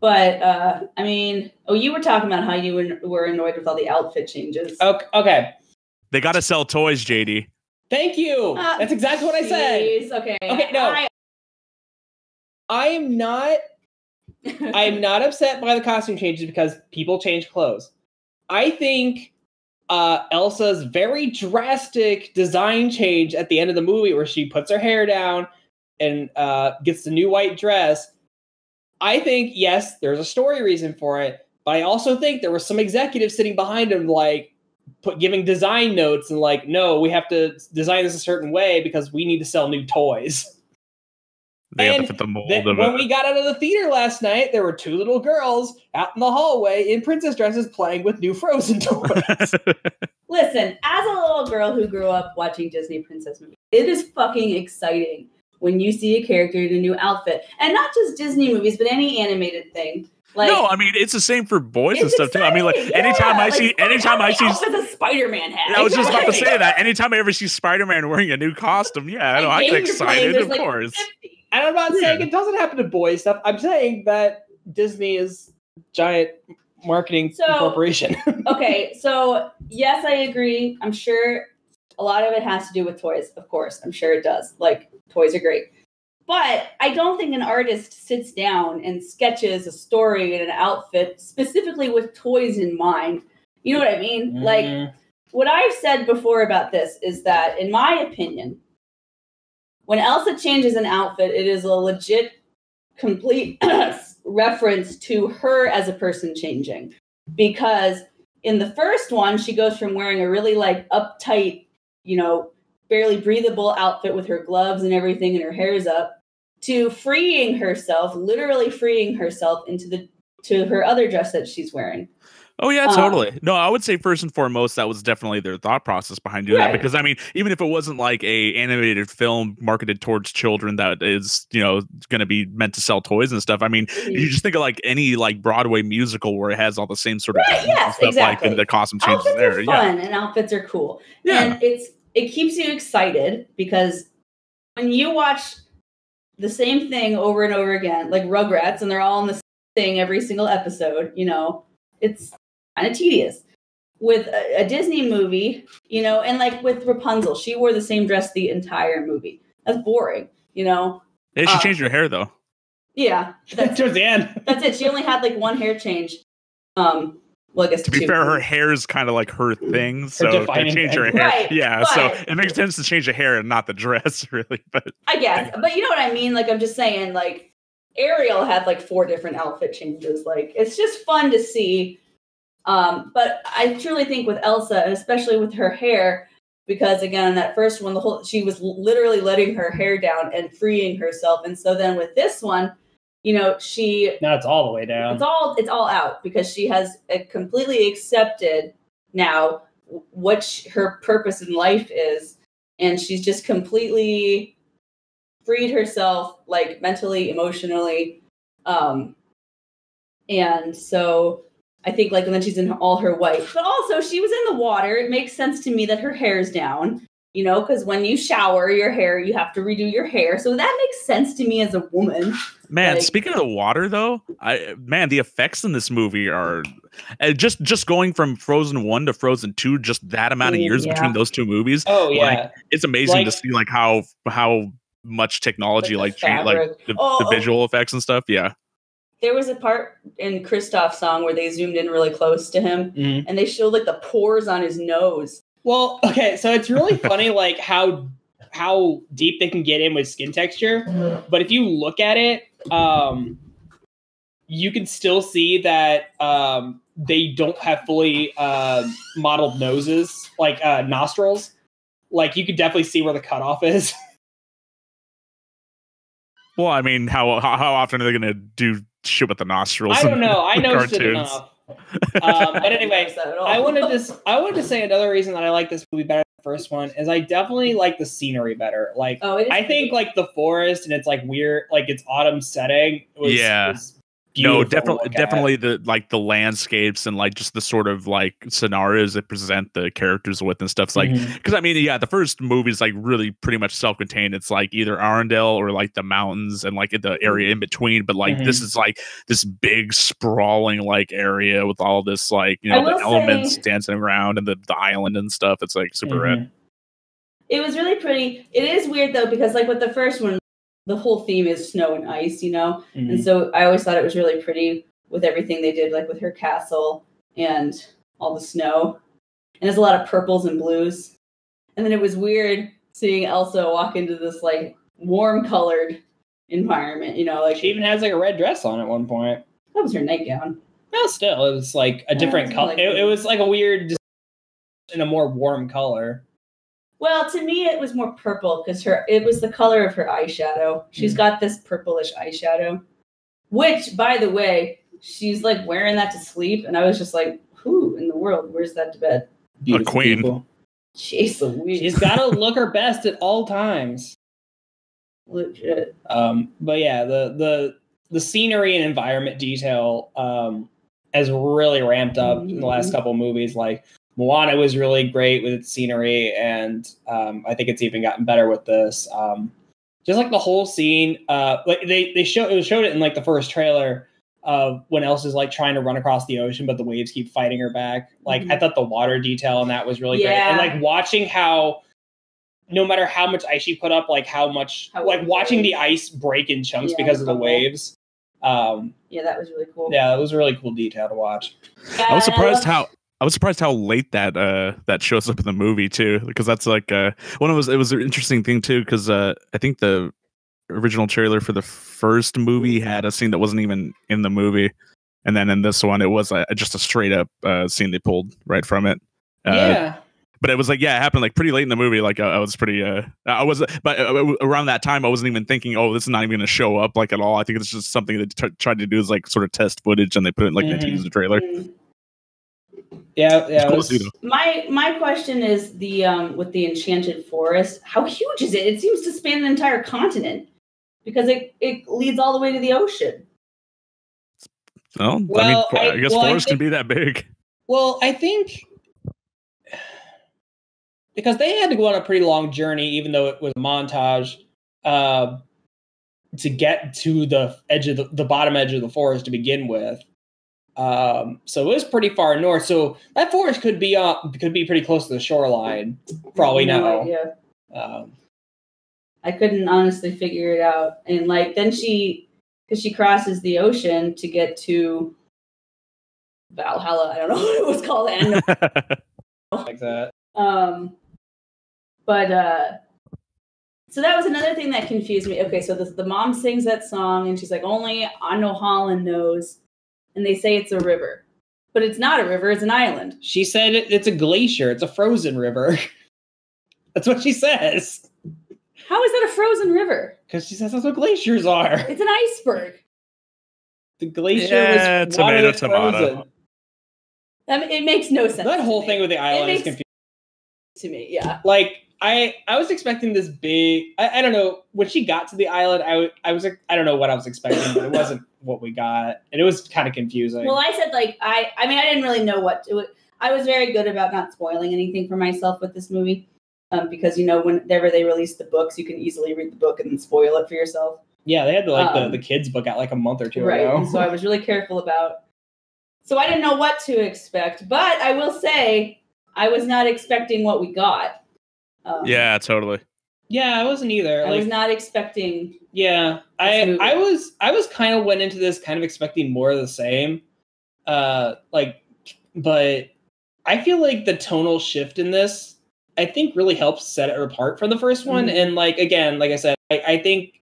but uh, I mean, oh, you were talking about how you were, were annoyed with all the outfit changes. Okay. okay. They got to sell toys, JD. Thank you. Ah, That's exactly what I said. Jeez, Okay. Okay, no. I, I am not I am not upset by the costume changes because people change clothes. I think uh, Elsa's very drastic design change at the end of the movie, where she puts her hair down and uh, gets the new white dress. I think yes, there's a story reason for it, but I also think there was some executive sitting behind him, like put giving design notes and like, no, we have to design this a certain way because we need to sell new toys. They have to And fit the mold Then, of when it. we got out of the theater last night, there were two little girls out in the hallway in princess dresses playing with new Frozen toys. listen, as a little girl who grew up watching Disney princess movies, it is fucking exciting when you see a character in a new outfit, and not just Disney movies, but any animated thing. Like, no, I mean it's the same for boys and it's stuff too. I mean, like exciting, anytime yeah, I see, anytime I see, outfits does Spider-Man has. I was just about to say that. Anytime I ever see Spider-Man wearing a new costume, yeah, I know I get excited, of like, course. 50. and I'm not saying it doesn't happen to boys stuff. I'm saying that Disney is giant marketing So- corporation. okay, so yes, I agree. I'm sure a lot of it has to do with toys, of course. I'm sure it does. Like, toys are great. But I don't think an artist sits down and sketches a story and an outfit specifically with toys in mind. You know what I mean? Like, Mm, what I've said before about this is that, in my opinion, when Elsa changes an outfit, it is a legit, complete reference to her as a person changing. Because in the first one, she goes from wearing a really like uptight, you know, barely breathable outfit with her gloves and everything, and her hair's up, to freeing herself, literally freeing herself into the to her other dress that she's wearing. Oh yeah, Um, totally. No, I would say first and foremost that was definitely their thought process behind doing that because I mean, even if it wasn't like a animated film marketed towards children that is, you know, going to be meant to sell toys and stuff. I mean, you just think of like any like Broadway musical where it has all the same sort of Right, yes, stuff exactly. like and the costume changes outfits there. are Yeah. and outfits are cool Yeah. and it's it keeps you excited because when you watch the same thing over and over again like rugrats and they're all in the same thing every single episode you know it's kind of tedious. With a, a disney movie you know and like with rapunzel she wore the same dress the entire movie. That's boring you know? Yeah, she Uh, changed her hair though. yeah that's, Towards the end. that's it. She only had like one hair change. Um well i guess To be two. fair, her hair is kind of like her thing, so to defining change her hair, Right, yeah. So it makes sense to change the hair and not the dress, really. But I guess, but you know what I mean. Like I'm just saying, like Ariel had like four different outfit changes. Like it's just fun to see. Um, but I truly think with Elsa, and especially with her hair, because again, in that first one, the whole she was literally letting her hair down and freeing herself, and so then with this one, you know, she Now it's all the way down. it's all it's all out because she has completely accepted now what sh- her purpose in life is and she's just completely freed herself like mentally emotionally um and so i think like and then she's in all her white but also she was in the water it makes sense to me that her hair's down you know, because when you shower your hair, you have to redo your hair. So that makes sense to me as a woman. Man, Like- speaking of the water though, I man, the effects in this movie are uh, just just going from Frozen 1 to Frozen 2, just that amount of years yeah. between those two movies. Oh yeah. Like, It's amazing to see like how how much technology Like like the change like the, Oh, the oh. visual effects and stuff. Yeah. There was a part in Kristoff's song where they zoomed in really close to him Mhm. and they showed like the pores on his nose. Well, okay, so it's really funny, like how how deep they can get in with skin texture. But if you look at it, um, you can still see that um, they don't have fully uh, modeled noses, like uh, nostrils. Like you could definitely see where the cutoff is. Well, I mean, how how, how often are they gonna do shit with the nostrils? I don't know. I know noticed it cartoons? enough. Um, but I anyway, notice that at all. I wanted to s- I wanted to say another reason that I like this movie better than the first one is I definitely like the scenery better. Like Oh, I think pretty. like the forest and it's like weird like its autumn setting was, Yeah. was no definitely definitely the like the landscapes and like just the sort of like scenarios that present the characters with and stuff's like because i mean yeah the first movie is like really pretty much self-contained it's like either arendelle or like the mountains and like the area in between but like this Mhm. is like this big sprawling like area with all this like you know the will elements say- dancing around and the, the island and stuff it's like super rad Mhm. It was really pretty. It is weird though because like with the first one, the whole theme is snow and ice, you know. Mhm. And so I always thought it was really pretty with everything they did, like with her castle and all the snow. And there's a lot of purples and blues. And then it was weird seeing Elsa walk into this like warm colored environment, you know, like She even has like a red dress on at one point. that was her nightgown. No, still, it was like a Yeah, different color. like- it, it was like a weird, in a more warm color. Well, to me, it was more purple because her it was the color of her eyeshadow. She's Mm. got this purplish eyeshadow, which, by the way, she's like wearing that to sleep, and I was just like, "Who in the world wears that to bed?" Beautiful queen. people. Jeez Louise, She's got to look her best at all times. legit. Um, but yeah, the the the scenery and environment detail um, has really ramped up in the last Mhm. couple movies. Like Moana was really great with its scenery, and um, I think it's even gotten better with this. Um, just like the whole scene, uh, like they they showed it showed it in like the first trailer of when Elsa's like trying to run across the ocean, but the waves keep fighting her back. Like I thought the water detail in that was really great, and like watching how no matter how much ice she put up, like how much, How like watching the ice break in chunks Yeah, because of the bubble. waves. Um, Yeah, that was really cool. yeah, it was a really cool detail to watch. I was surprised love- how I was surprised how late that uh that shows up in the movie too, because that's like uh one of was it was an interesting thing too, because uh I think the original trailer for the first movie had a scene that wasn't even in the movie, and then in this one it was uh, just a straight up uh scene they pulled right from it. Uh, yeah, but it was like yeah, it happened like pretty late in the movie. Like I, I was pretty uh I was but uh, around that time I wasn't even thinking oh this is not even going to show up like at all. I think it's just something they t- tried to do is like sort of test footage and they put it in like Mhm. the teaser trailer. Mm. Yeah, yeah. It's it cool was- to see, though. My my question is the um with the enchanted forest, how huge is it? It seems to span an entire continent because it, it leads all the way to the ocean. Well, I mean, for- I, I- guess well, I forests can be that big. Well, I think because they had to go on a pretty long journey, even though it was a montage, uh, to get to the edge of the, the bottom edge of the forest to begin with. Um, so it was pretty far north. So that forest could be uh, could be pretty close to the shoreline, for all we No know. idea. Um, I couldn't honestly figure it out. And like then she because she crosses the ocean to get to Valhalla. I don't know what it was called. I know. like that. um but uh so that was another thing that confused me. Okay, so the, the mom sings that song and she's like, only Ahtohallan knows. And they say it's a river. But it's not a river, it's an island. She said it, it's a glacier. It's a frozen river. that's what she says. How is that a frozen river? Because she says that's what glaciers are. It's an iceberg. The glacier Yeah, was tomato, water tomato. frozen. That, it makes no sense. That whole thing with the island is makes- confusing. to me, yeah. Like I, I was expecting this big. I, I don't know. When she got to the island, I, w- I was, I don't know what I was expecting, but it wasn't what we got, and it was kind of confusing. Well, I said like I I mean I didn't really know what to I was very good about not spoiling anything for myself with this movie. um, because you know whenever they release the books, you can easily read the book and then spoil it for yourself. Yeah, they had the, like Um, the, the kids book out like a month or two right. ago. So I was really careful about. So I didn't know what to expect, but I will say I was not expecting what we got. Um, Yeah, totally. yeah, I wasn't either. I Like, was not expecting. yeah, I movie. I was I was kind of went into this kind of expecting more of the same. Uh, like, but I feel like the tonal shift in this, I think, really helps set it apart from the first one. Mhm. And like again, like I said, I, I think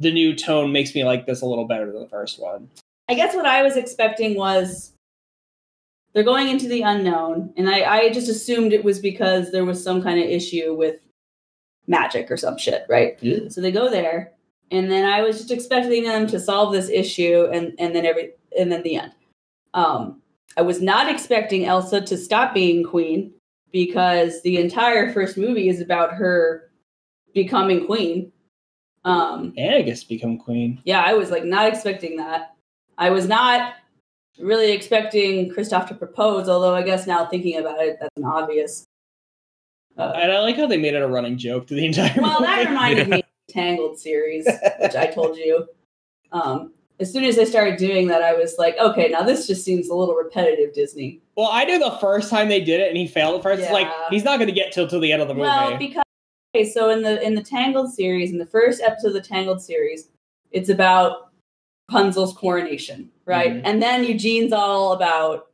the new tone makes me like this a little better than the first one. I guess what I was expecting was they're going into the unknown, and I, I just assumed it was because there was some kind of issue with magic or some shit, right? So they go there, and then I was just expecting them to solve this issue, and and then every and then the end. Um, I was not expecting Elsa to stop being queen because the entire first movie is about her becoming queen. Um, And I guess become queen. yeah, I was like not expecting that. I was not really expecting Kristoff to propose, although I guess now thinking about it, that's an obvious. Uh, And I like how they made it a running joke to the entire well, that movie. reminded me of the Tangled series, which I told you. Um, as soon as I started doing that, I was like, okay, now this just seems a little repetitive, Disney. Well, I knew the first time they did it and he failed at first. It's like he's not going to get till till the end of the movie. Well, because okay, so in the in the Tangled series, in the first episode of the Tangled series, it's about Punzel's coronation, right? Mhm. And then Eugene's all about,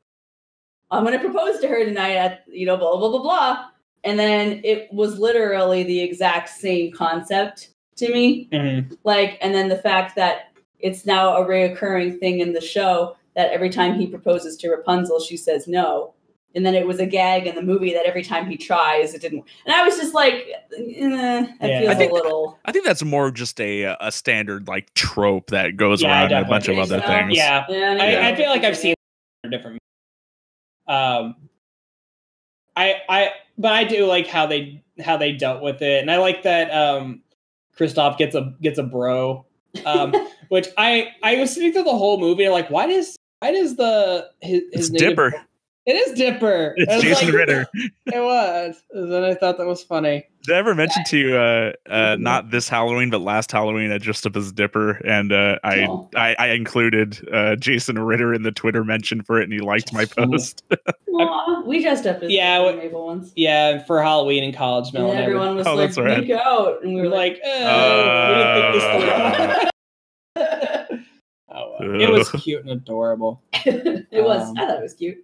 I'm going to propose to her tonight at you know blah blah blah blah, and then it was literally the exact same concept to me, Mhm. like, and then the fact that it's now a reoccurring thing in the show that every time he proposes to Rapunzel, she says no. And then it was a gag in the movie that every time he tries, it didn't. And I was just like, eh, it Yeah. feels I think a little. I think that's more just a a standard like trope that goes Yeah, around in a bunch of other so. things. Yeah, Yeah, I, I feel like I've seen different. Um, I I but I do like how they how they dealt with it, and I like that um, Kristoff gets a gets a bro, um, which I I was sitting through the whole movie like why does why does the his, his It's name- Dipper. It is Dipper. I It's Jason like- Ritter. It was, and then I thought that was funny. Did I ever mention to you, uh, uh, Mhm. not this Halloween, but last Halloween, I dressed up as Dipper, and uh, I, Oh. I I included uh, Jason Ritter in the Twitter mention for it, and he liked my post. Aw, we dressed up as Yeah, the Maple ones. Yeah, for Halloween in college, And Mel. and everyone. everyone was Oh, like, that's right. make out. And we We were were like, like, uh, we didn't think this through. oh, well. It was cute and adorable. it was. Um, I thought it was cute.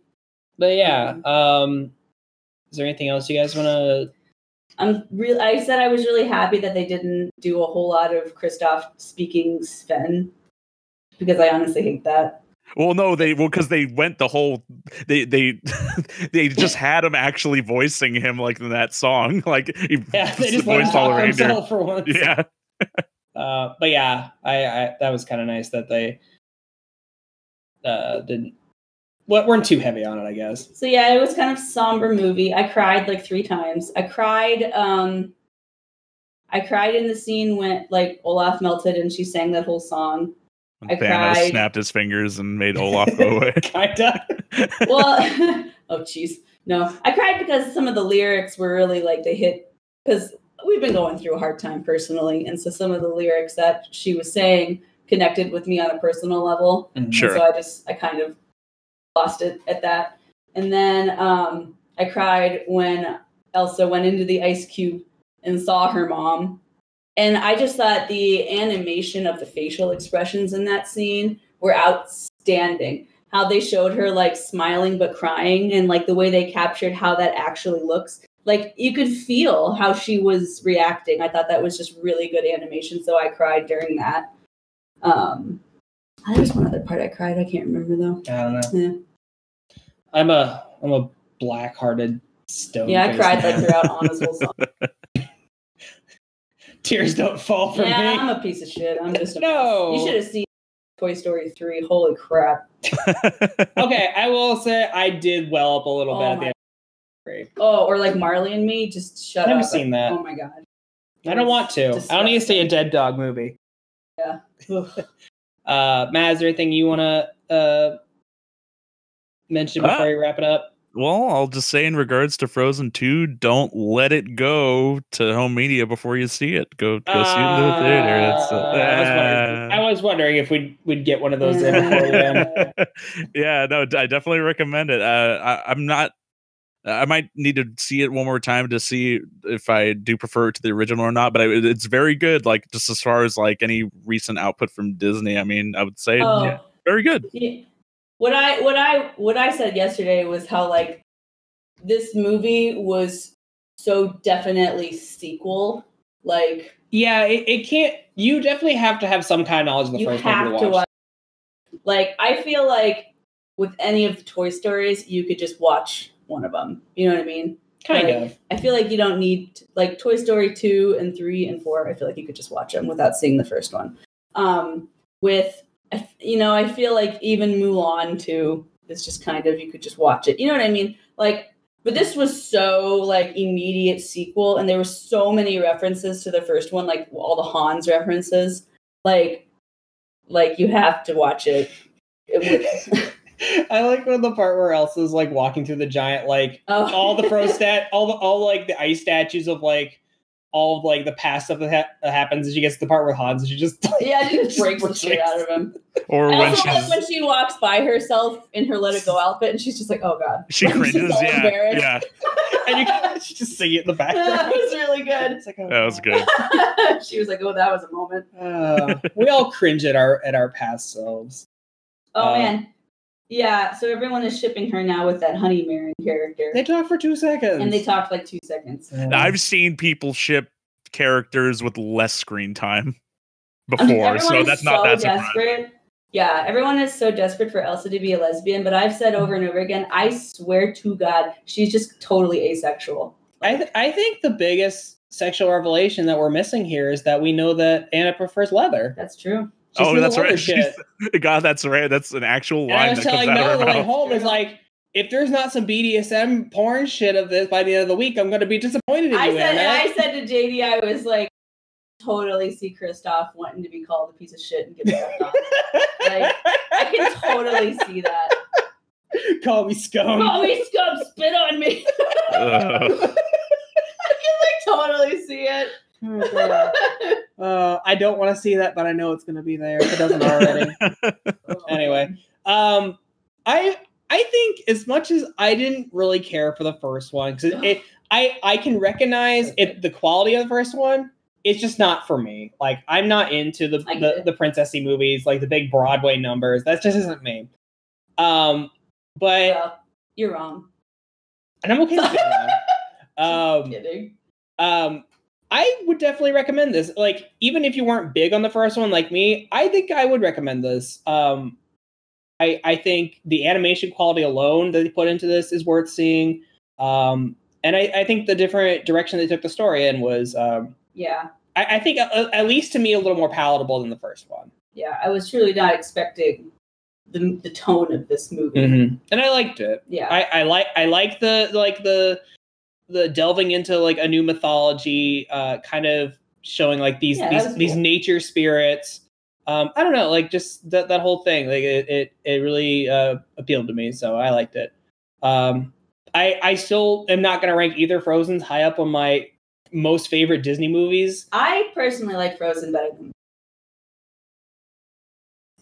But yeah, um, is there anything else you guys want to? I'm real. I said I was really happy that they didn't do a whole lot of Kristoff speaking Sven because I honestly hate that. Well, no, they well because they went the whole they they they just had him actually voicing him like in that song, like he Yeah, they just let him voiced all talk the for himself for once. Yeah, Uh, but yeah, I, I that was kind of nice that they uh didn't what weren't too heavy on it, I guess. So yeah, it was kind of somber movie. I cried like three times. I cried. um I cried in the scene when like Olaf melted and she sang that whole song. I Thanos cried. snapped his fingers and made Olaf go away. Kinda. Well, oh jeez, no, I cried because some of the lyrics were really like they hit because we've been going through a hard time personally, and so some of the lyrics that she was saying connected with me on a personal level. Sure. And so I just I kind of lost it at that. And then um, I cried when Elsa went into the ice cube and saw her mom. And I just thought the animation of the facial expressions in that scene were outstanding. How they showed her like smiling but crying and like the way they captured how that actually looks. Like you could feel how she was reacting. I thought that was just really good animation. So I cried during that. Um, there was one other part I cried. I can't remember though. I don't know. Yeah, I'm a I'm a black hearted stone. yeah I cried like throughout Anna's whole song. Tears don't fall for yeah, me. I'm a piece of shit. I'm just a No. mess. You should have seen Toy Story 3. Holy crap. okay, I will say I did well up a little oh bit Oh at the end. Great. Oh, or like Marley and Me. Just shut Never up. seen that. Oh my god. I don't want to. I don't need to see a dead dog movie. Ugh. Uh, Matt, is there anything you want to uh, mention before Uh, you wrap it up? Well, I'll just say in regards to Frozen 2, don't let it go to home media before you see it. Go go see it in the theater. That's, Uh, I, was wondering, I was wondering if we'd we'd get one of those in before we yeah, no, I definitely recommend it. Uh, I, I'm not. Uh, I might need to see it one more time to see if I do prefer it to the original or not. But I, it's very good. Like just as far as like any recent output from Disney, I mean, I would say Oh, yeah, very good. yeah. What I what I what I said yesterday was how like this movie was so definitely sequel. Like Yeah, it, it can't. You definitely have to have some kind of knowledge of the you first movie have to watch. to watch. Like I feel like with any of the Toy Stories, you could just watch one of them. You know what I mean? Kind Like, of. I feel like you don't need like Toy Story two and three and four. I feel like you could just watch them without seeing the first one. Um, with you know, I feel like even Mulan two is just kind of you could just watch it. You know what I mean? Like, but this was so like immediate sequel, and there were so many references to the first one, like all the Hans references. Like, like you have to watch it. It I like when the part where Elsa's like walking through the giant like oh. all the pro stat all the all like the ice statues of like all of like the past stuff that, ha- that happens and she gets to the part with Hans and she just Yeah, she just Just breaks the breaks. shit out of him. Or I when also like when she walks by herself in her Let It Go outfit, and she's just like, "Oh God." she Like, she's cringes, all yeah, yeah, and you can she just sing it in the that background. was really good. It's like, oh, that was God. good. she was like, "Oh, that was a moment." Uh, we all cringe at our at our past selves. Oh Uh, man, yeah. So everyone is shipping her now with that Honeymaren character, They talk for two seconds. and they talked like two seconds. Yeah. I've seen people ship characters with less screen time I mean, before, everyone so that's not so that surprising. desperate. Yeah, everyone is so desperate for Elsa to be a lesbian, but I've said over and over again, I swear to God, she's just totally asexual. I th- I think the biggest sexual revelation that we're missing here is that we know that Anna prefers leather. That's true. She's Oh, that's right. Shit. God, that's right. That's an actual And I line was that comes telling out Mel of on her mouth. home is like, if there's not some BDSM porn shit of this by the end of the week, I'm going to be disappointed in I you, said, Anna. I said to JD, I was like, totally see Kristoff wanting to be called a piece of shit and get left off. Like, I can totally see that. Call me scum. Call me scum, spit on me. Ugh. I can like totally see it. Oh, God. Uh, I don't want to see that, but I know it's going to be there if it doesn't already. Anyway. Um, I I think as much as I didn't really care for the first one because it, it I I can recognize it the quality of the first one. It's just not for me. Like I'm not into the the, the princessy movies, like the big Broadway numbers. That just isn't me. Um, but Well, you're wrong. and I'm okay with that. Um, kidding. um i would definitely recommend this like even if you weren't big on the first one like me i think i would recommend this um i i think the animation quality alone that they put into this is worth seeing um and i i think the different direction they took the story in was um Yeah. i, I think at, at least to me a little more palatable than the first one Yeah. I was truly not expecting the, the tone of this movie. and i liked it Yeah. I, I like I like the like the the delving into like a new mythology, uh, kind of showing like these Yeah, these was these nature spirits. Um, I don't know, like just that that whole thing, like it it, it really uh, appealed to me, so I liked it. Um, I I still am not gonna rank either Frozen's high up on my most favorite Disney movies. I personally like Frozen better than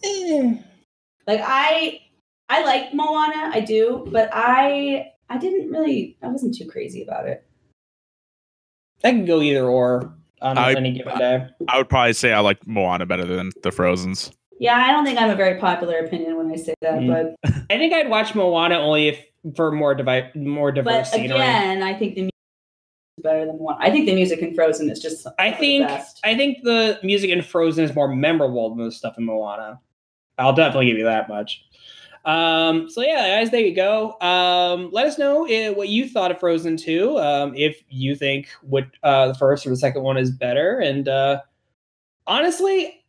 Eh. like I I like Moana, I do, but I I didn't really I wasn't too crazy about it. I can go either or on I- any given day. I would probably say I like Moana better than the Frozen's. Yeah, I don't think I'm a very popular opinion when I say that, Mm. but I think I'd watch Moana only if for more devi- more diverse but scenery. again, I think the music is better than one. I think the music in Frozen is just I some the think best. I think the music in Frozen is more memorable than the stuff in Moana. I'll definitely give you that much. Um, so yeah, guys, there you go. Um, let us know uh, what you thought of Frozen 2. Um, if you think what uh, the first or the second one is better, and uh, honestly,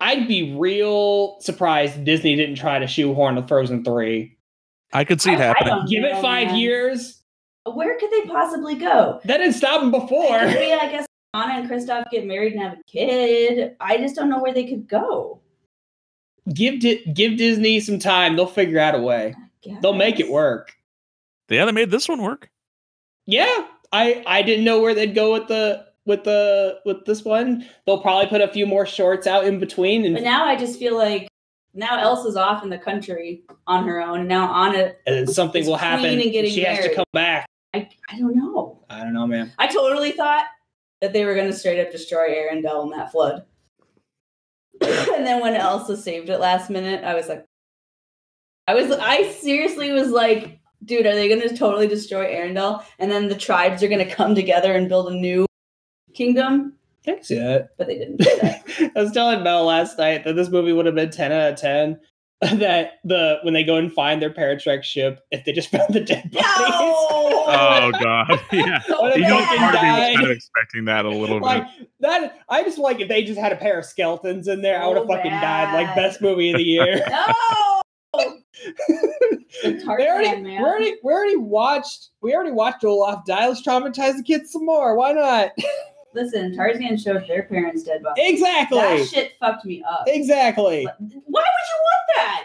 I'd be real surprised if Disney didn't try to shoehorn the Frozen 3. I could see it I- I happening. don't Give it five years. Where could they possibly go? That didn't stop them before. Maybe I guess Anna and Kristoff get married and have a kid. I just don't know where they could go. Give Di- give Disney some time; they'll figure out a way. They'll make it guess. work. Yeah, they made this one work. Yeah, I I didn't know where they'd go with the with the with this one. They'll probably put a few more shorts out in between, But and, now I just feel like now Elsa's off in the country on her own. Now Anna, and then something will happen. and getting she has to come back. I I don't know. I don't know, man. I totally thought that they were going to straight up destroy Arendelle in that flood. and then when Elsa saved it last minute, I was like, I was, I seriously was like, dude, are they going to totally destroy Arendelle? And then the tribes are going to come together and build a new kingdom? I can see that. But they didn't do that. I was telling Mel last night that this movie would have been ten out of ten. That the when they go and find their Paratrek ship, if they just found the dead bodies. no! Oh god, yeah. So You know, fucking part of me was died? kind of expecting that a little like bit. that, I just like if they just had a pair of skeletons in there, I would have oh, fucking died. Like best movie of the year. No! The we Tarzan, already, man. we already, we already watched, we already watched Olaf die. Let's traumatize the kids some more. Why not? Listen, Tarzan showed their parents dead bodies. exactly, That shit fucked me up. exactly. Why would you want that?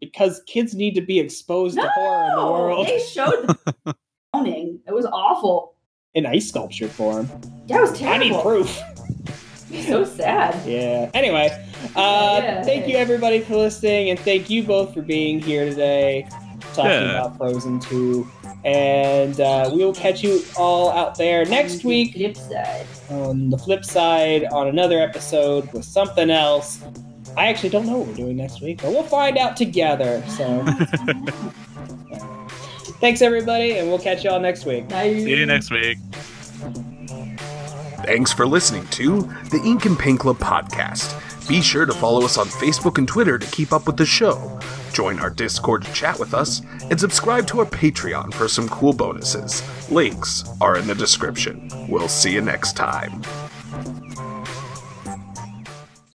Because kids need to be exposed to horror in the world They showed the owning. It was awful. in ice sculpture form. That was terrible. I terrible. need proof. So sad. Yeah. Anyway, uh, Yeah. thank you everybody for listening, and thank you both for being here today, talking Yeah. about Frozen Two. And uh, we will catch you all out there next week Flip side. on the flip side on another episode with something else. I actually don't know what we're doing next week, but we'll find out together. So, thanks everybody, and we'll catch you all next week. See you next week. Thanks for listening to the Ink and Paint Club podcast. Be sure to follow us on Facebook and Twitter to keep up with the show. Join our Discord to chat with us, and subscribe to our Patreon for some cool bonuses. Links are in the description. We'll see you next time.